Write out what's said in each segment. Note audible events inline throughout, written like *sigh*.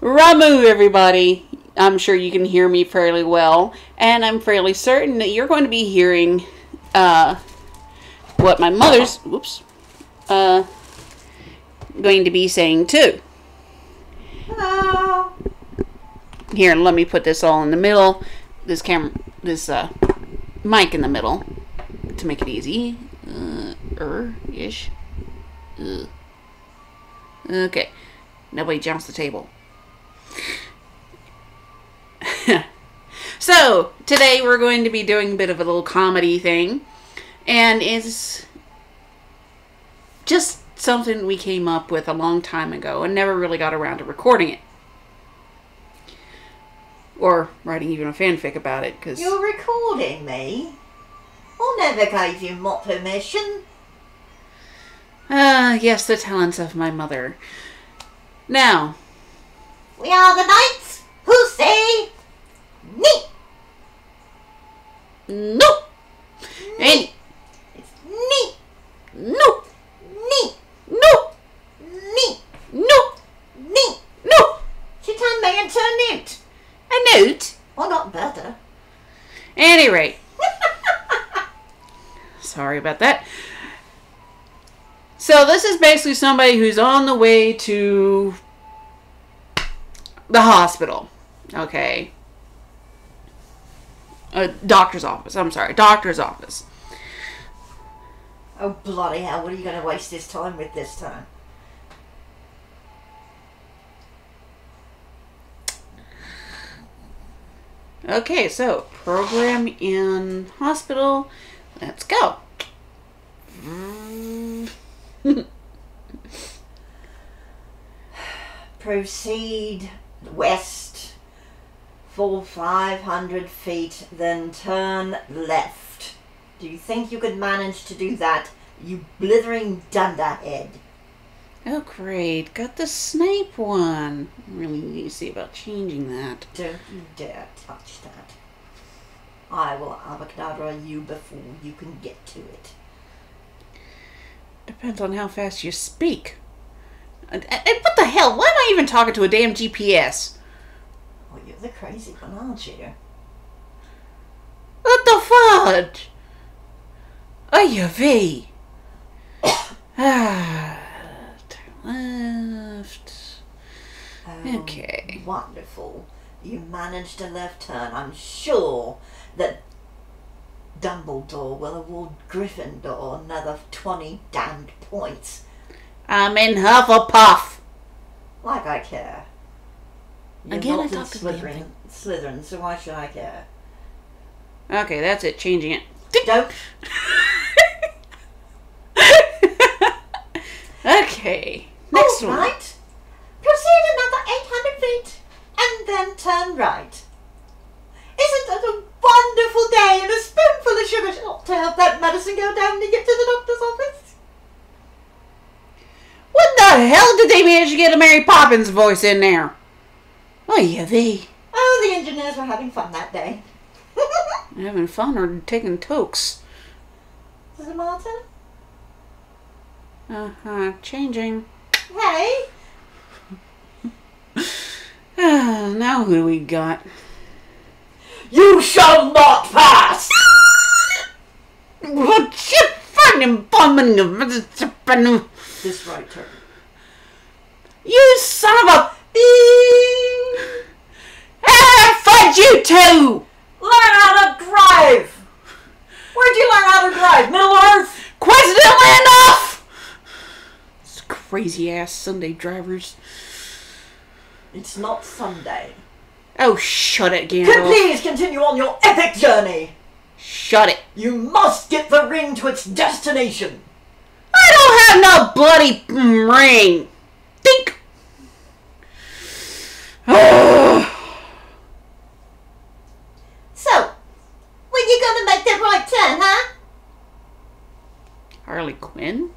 Ramu, everybody. I'm sure you can hear me fairly well, and I'm fairly certain that you're going to be hearing uh, what my mother's whoops uh, going to be saying too. Hello. Here, let me put this all in the middle. This camera, this uh, mic in the middle to make it easy. Uh, er ish. Ugh. Okay. Nobody jumps the table. *laughs* so, today we're going to be doing a bit of a little comedy thing. And it's just something we came up with a long time ago and never really got around to recording it. Or writing even a fanfic about it, because. You're recording me? I never gave you my permission. Ah, yes, the talents of my mother. Now, We are the knights who say no! And It's no! nee, No! nee, No! nee. No! She turned me into a newt. A note. Or not better. Any rate. *laughs* Sorry about that. So this is basically somebody who's on the way to the hospital. Okay. A doctor's office. I'm sorry, doctor's office. Oh bloody hell! What are you going to waste his time with this time? Okay, so program in hospital. Let's go. *laughs* Proceed west for 500 feet, then turn left. Do you think you could manage to do that, you blithering dunderhead? Oh, great. Got the Snape one. Really need to see about changing that. Don't you dare touch that. I will avocadabra you before you can get to it. Depends on how fast you speak. And, and what the hell? Why am I even talking to a damn GPS? You're the crazy one, aren't you? What the fudge? Are you V. ah, left. Oh, Okay. Wonderful. You managed a left turn. I'm sure that Dumbledore will award Gryffindor another 20 damned points. I'm in Hufflepuff. Like I care. You're Again, I in talked the damn Slytherin. Slytherin, so why should I care? Okay, that's it. Changing it. Don't. *laughs* okay. Next All one. right. Proceed another 800 feet and then turn right. Isn't that a wonderful day and a spoonful of sugar to help that medicine go down to get to the doctor's office? What the hell did they manage to get a Mary Poppins voice in there? Oh, Oh, the engineers were having fun that day. *laughs* having fun or taking tokes. Is it Martin? Uh huh. Changing. Hey, *laughs* Ah, now who do we got? you shall not pass! What fucking This right turn. You son of a. Ah, fudge you too! Learn how to drive! Where'd you learn how to drive? Middle Earth? Coincidentally enough! These crazy ass Sunday drivers. It's not Sunday. Oh, shut it, Could Gandalf. please continue on your epic journey. Shut it. You must get the ring to its destination. I don't have no bloody ring. Think. *sighs* So, when you gonna make that right turn, huh? Harley Quinn?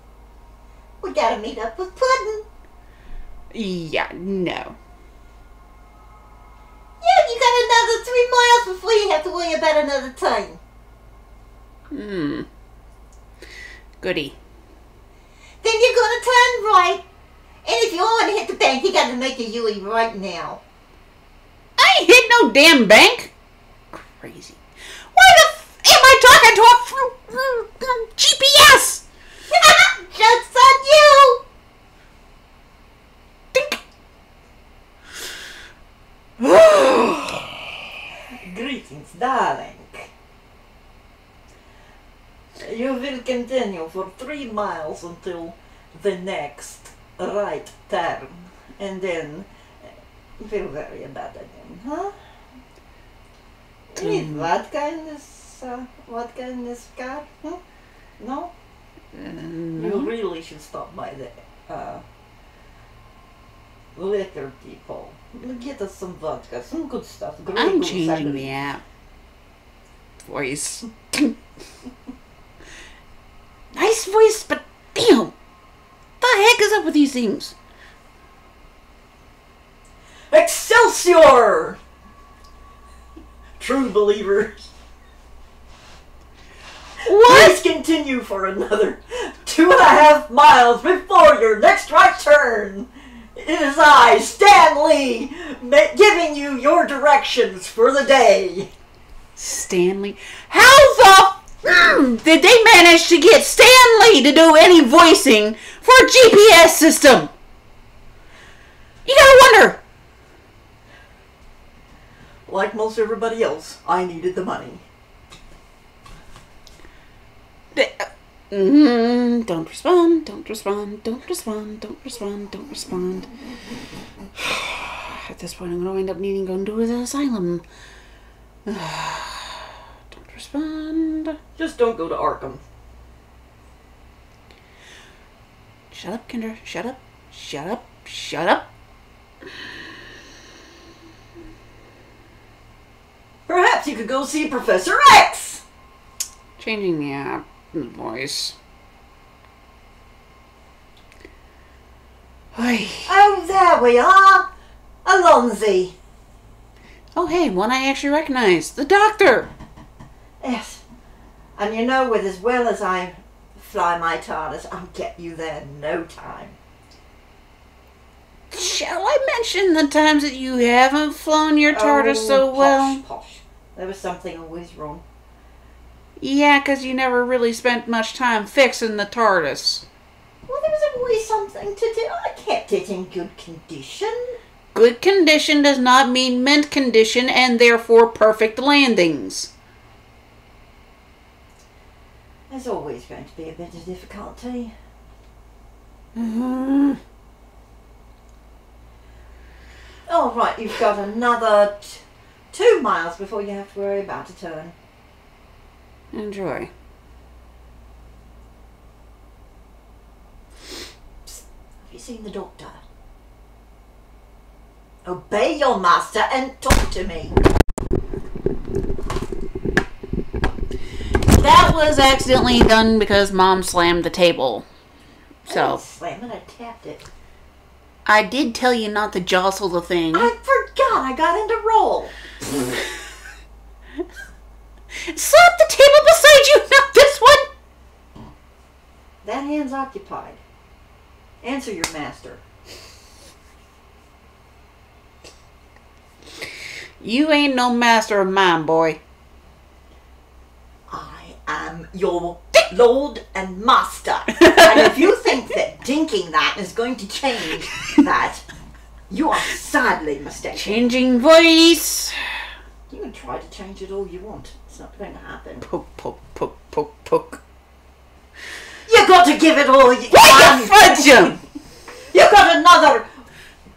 We gotta meet up with Puddin'. Yeah, no. Yeah, you got another three miles before you have to worry about another time. Hmm. Goody. Then you're gonna turn right if you want to hit the bank, you gotta make a Yui right now. I ain't hit no damn bank. Crazy. Why the f- am I talking to a f- GPS? Joke's on you! *sighs* Greetings, darling. You will continue for three miles until the next right turn, and then we'll worry about it then, huh? Need vodka in this, uh, vodka in this car? Huh? No? You really should stop by the uh, liquor depot. Get us some vodka, some good stuff. Grey I'm changing the app. Voice. *laughs* nice voice, but heck is up with these things? Excelsior! True believers. What? Please continue for another two and a half miles before your next right turn. It is I, Stan Lee, ma- giving you your directions for the day. Stan Lee. How the mm, did they manage to get Stan Lee to do any voicing for a GPS system? You gotta wonder. Like most everybody else, I needed the money. Mm, don't respond, don't respond, don't respond, don't respond, don't respond. *sighs* At this point, I'm going to end up needing to go into the asylum. *sighs* don't respond. Just don't go to Arkham. Shut up, Kinder. Shut up. Shut up. Shut up. Perhaps you could go see Professor X! Changing the app voice. Oy. Oh, there we are! Allons-y. Oh, hey, one I actually recognize. The doctor. Yes. And you know, with as well as I fly my TARDIS, I'll get you there in no time. Shall I mention the times that you haven't flown your TARDIS oh, so Oh, well? Posh, posh. There was something always wrong. Yeah, 'cause you never really spent much time fixing the TARDIS. Well, there was always something to do. I kept it in good condition. Good condition does not mean mint condition and therefore perfect landings. There's always going to be a bit of difficulty. Mm-hmm. All right, you've got another t- two miles before you have to worry about a turn. Enjoy. Have you seen the doctor? Obey your master and talk to me. That was accidentally done because mom slammed the table. So, didn't slam it. I tapped it. I did tell you not to jostle the thing. I forgot. I got into role. *laughs* Slap the table beside you, not this one! That hand's occupied. Answer your master. You ain't no master of mine, boy. Your lord and master. and if you think that dinking that is going to change that, you are sadly mistaken. Changing voice. You can try to change it all you want. It's not going to happen. Poke, poke, poke, poke, poke. You got to give it all you What can. You got another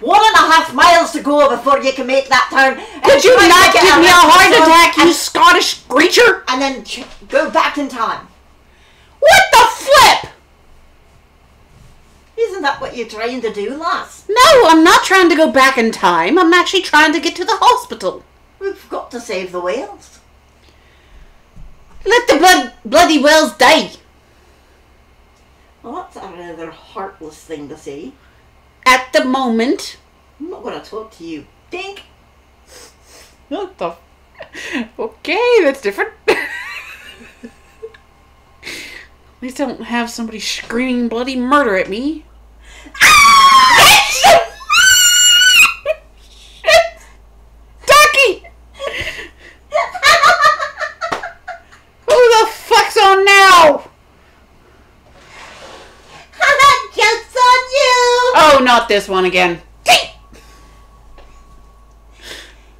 one and a half miles to go before you can make that turn. Could you not give me a heart attack, you Scottish creature? And then go back in time. What the flip? Isn't that what you're trying to do, lass? No, I'm not trying to go back in time. I'm actually trying to get to the hospital. We've got to save the whales. Let the blood, bloody whales die. Well, that's a rather heartless thing to say. At the moment. I'm not going to talk to you. Dink. What the? Okay, that's different. at least I don't have somebody screaming bloody murder at me. Ah! Ducky! Who the fuck's on now? *laughs* Joke's on you! Oh, not this one again.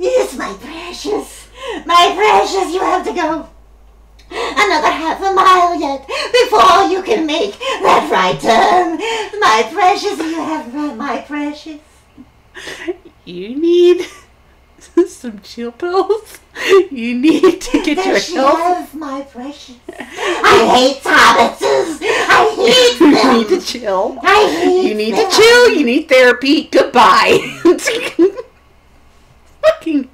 Yes, my precious. My precious, you have to go. Another half a mile yet before you can make that right turn. My precious, you have my precious. You need *laughs* some chill pills. You need to get There your she health. my precious. I hate Thomases. I hate them. *laughs* You need to chill. I hate You need them. to chill. You need therapy. Goodbye. *laughs*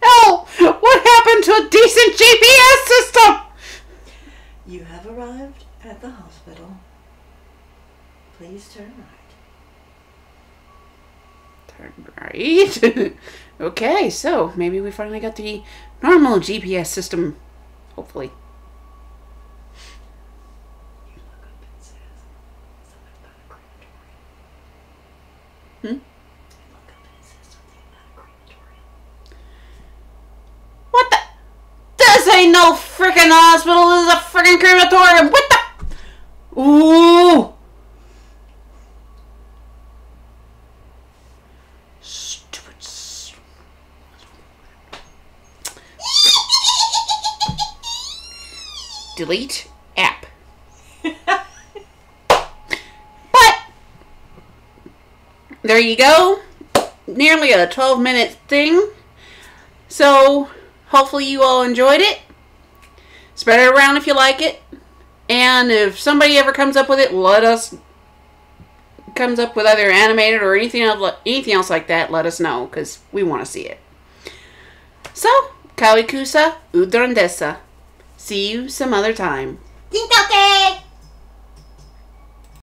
Hell! What happened to a decent GPS system? You have arrived at the hospital. Please turn right. Turn right. *laughs* okay, so maybe we finally got the normal GPS system. Hopefully. Hmm? What the? This ain't no freaking hospital. This is a freaking crematorium. What the? Ooh. Stupid. Delete app. *laughs* But there you go. Nearly a 12 minute thing. So hopefully you all enjoyed it. Spread it around if you like it. And if somebody ever comes up with it, let us comes up with either animated or anything else, anything else like that, let us know because we want to see it. So, Kawikusa Udrandesa. See you some other time. Tintoke!